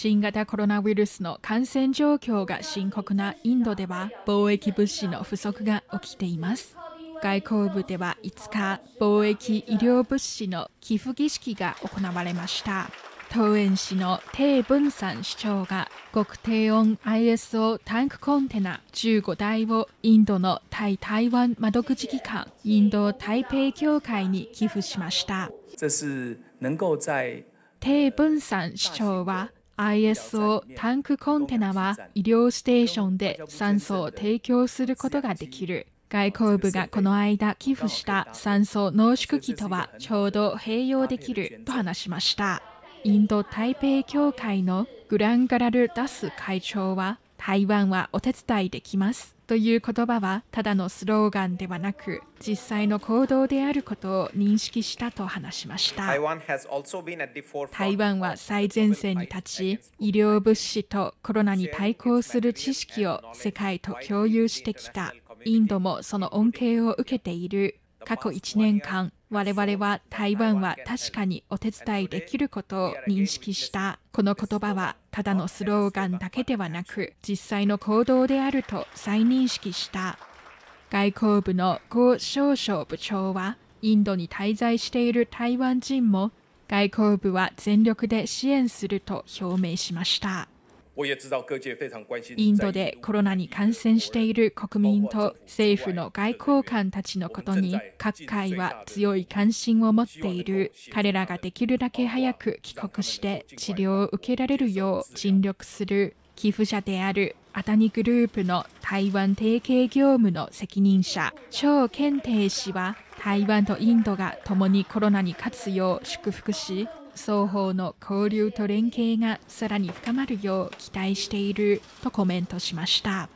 新型コロナウイルスの感染状況が深刻なインドでは貿易物資の不足が起きています。外交部では5日貿易医療物資の寄付儀式が行われました。東園市の低分散市長が極低温 ISO タンクコンテナ15台をインドの対台湾窓口機関インド台北協会に寄付しました。这是能够在低分散市長は ISO タンクコンテナは医療ステーションで酸素を提供することができる。外交部がこの間寄付した酸素濃縮器とはちょうど併用できると話しました。インド台北協会のグランガラル・ダス会長は台湾はお手伝いできますという言葉はただのスローガンではなく実際の行動であることを認識したと話しました台湾は最前線に立ち医療物資とコロナに対抗する知識を世界と共有してきたインドもその恩恵を受けている過去1年間我々は台湾は確かにお手伝いできることを認識した。この言葉はただのスローガンだけではなく実際の行動であると再認識した。外交部の江少将部長はインドに滞在している台湾人も外交部は全力で支援すると表明しました。インドでコロナに感染している国民と政府の外交官たちのことに各界は強い関心を持っている。彼らができるだけ早く帰国して治療を受けられるよう尽力する。寄付者である。アタニグループの台湾提携業務の責任者。張健定氏は台湾とインドが共にコロナに勝つよう祝福し双方の交流と連携がさらに深まるよう期待しているとコメントしました。